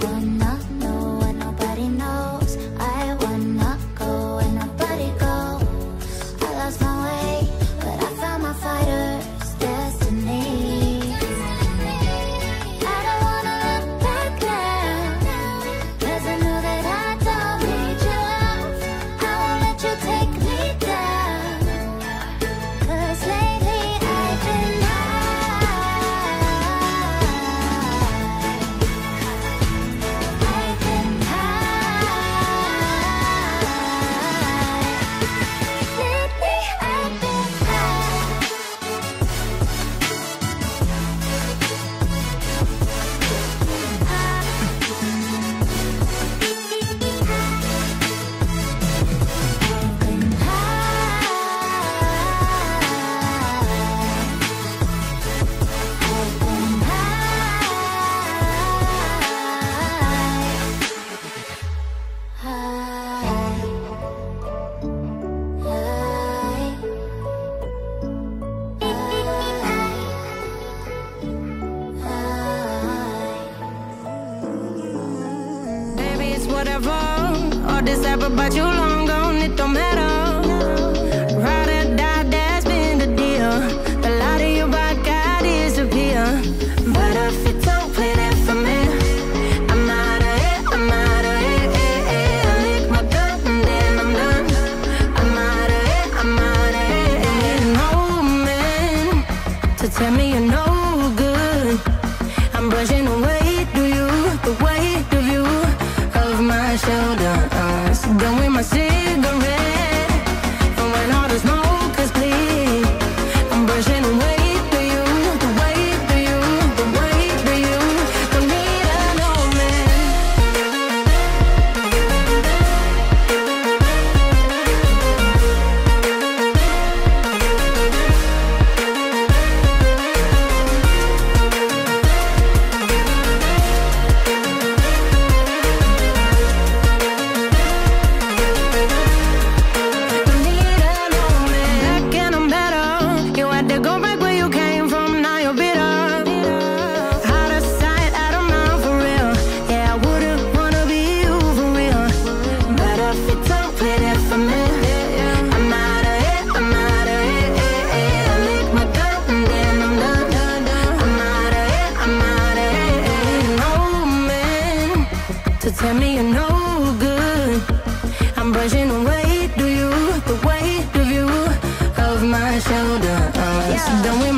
run but you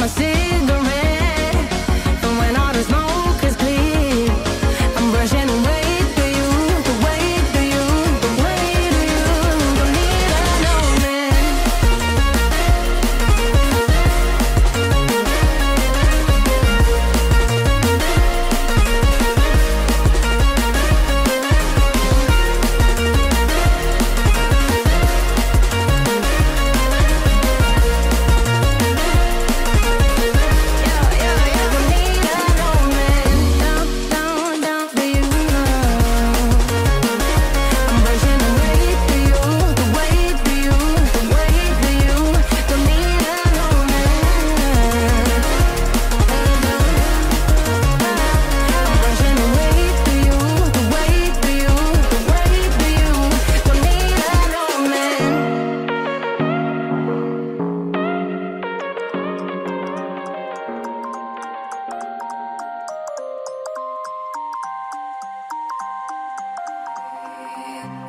promises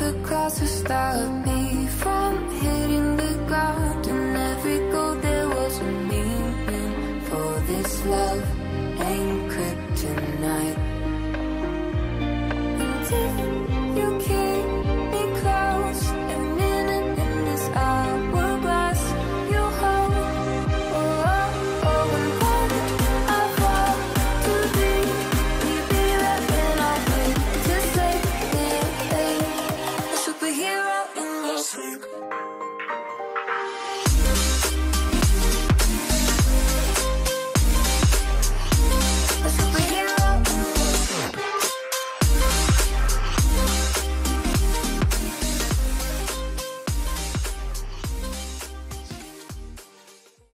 the clouds to stop me.